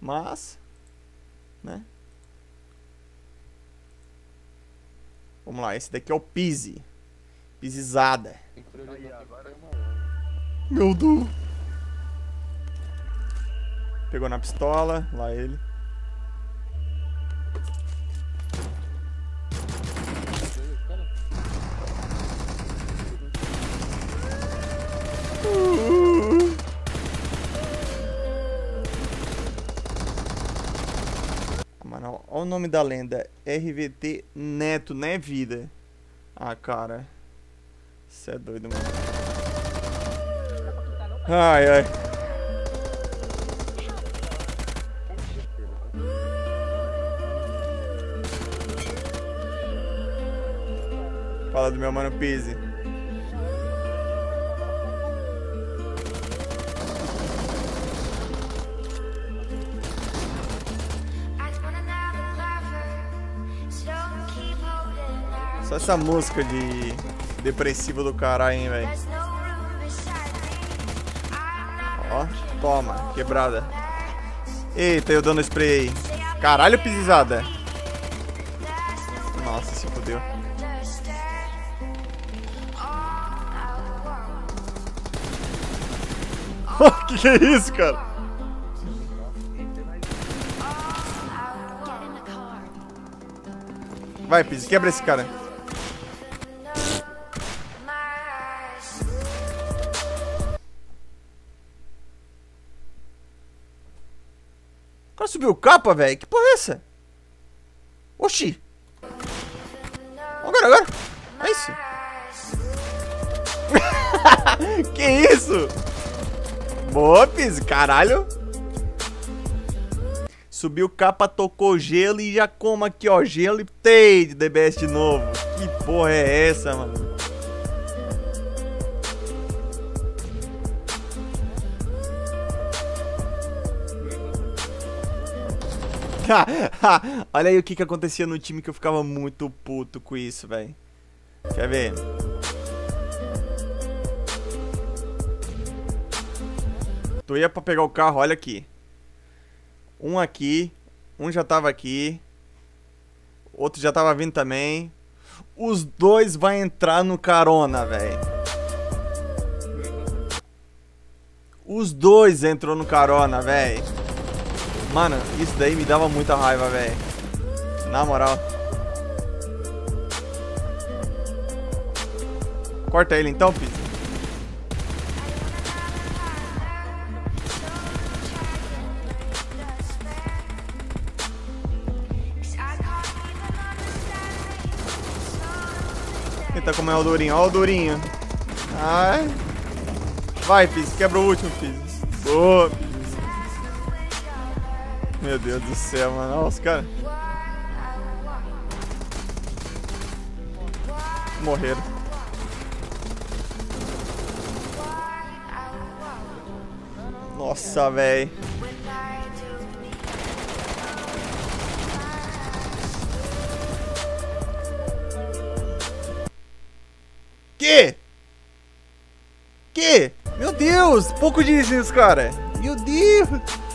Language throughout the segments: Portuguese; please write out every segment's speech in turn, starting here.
Mas, né? Vamos lá, esse daqui é o Pise. Pisizada. Meu Deus. Pegou na pistola, lá ele. Olha o nome da lenda. RVT Neto, né, vida? Ah, cara. Você é doido, mano. Ai, ai. Fala do meu mano Pise. Só essa música de depressivo do caralho, hein, velho. Ó, toma, quebrada. Eita, eu dando spray. Caralho, pisizada. Nossa, se fodeu. que que é isso, cara? Vai, Pizzi, quebra esse cara. Cara subiu capa, velho. Que porra é essa? Oxi. Agora, agora. É isso. que isso? Boa, Pizzi. Caralho. Subiu capa, tocou gelo e já como aqui, ó. Gelo e tei de DBS de novo. Que porra é essa, mano? Olha aí o que, que acontecia no time que eu ficava muito puto com isso, velho. Quer ver? Tu ia pra pegar o carro, olha aqui. Um aqui, um já tava aqui. Outro já tava vindo também. Os dois vai entrar no carona, velho. Os dois entrou no carona, velho. Mano, isso daí me dava muita raiva, velho. Na moral. Corta ele então, Pizza. Eita, como é o Durinho. Ó o Durinho. Ai. Vai, Pizza. Quebra o último, Pizza. Boa, Meu Deus do céu, mano. Olha os caras. Morreram. Nossa, velho. Que? Que? Meu Deus, pouco os cara. Meu Deus.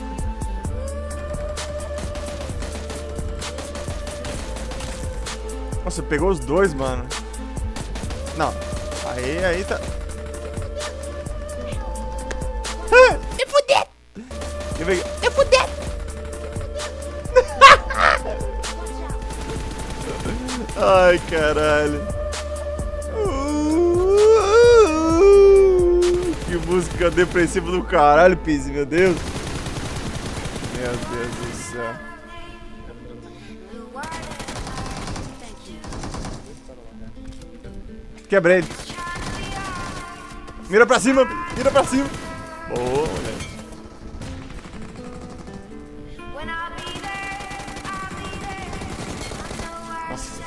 Nossa, pegou os dois, mano. Não. Aí, aí tá. Me fuder! Eu peguei- Me fuder! Ai, caralho. Que música depressiva do caralho, Pizzi, meu Deus. Meu Deus do céu. Quebrei ele. Mira pra cima, mira pra cima. Boa, moleque. Nossa.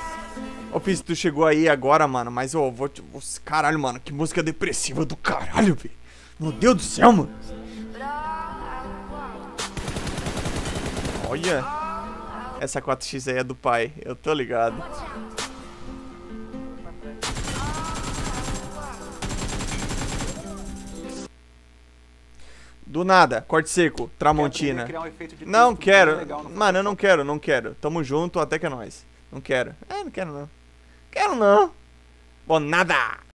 Ô, Pizzi, tu chegou aí agora, mano, mas eu vou te... Caralho, mano, que música depressiva do caralho, velho. Meu Deus do céu, mano. Olha. Essa 4x aí é do pai, eu tô ligado. Do nada, corte seco, Tramontina. um Não quero. Mano, eu não quero, não quero. Tamo junto, até que é nóis. Não quero. É, não quero não. Quero não. Bom, nada.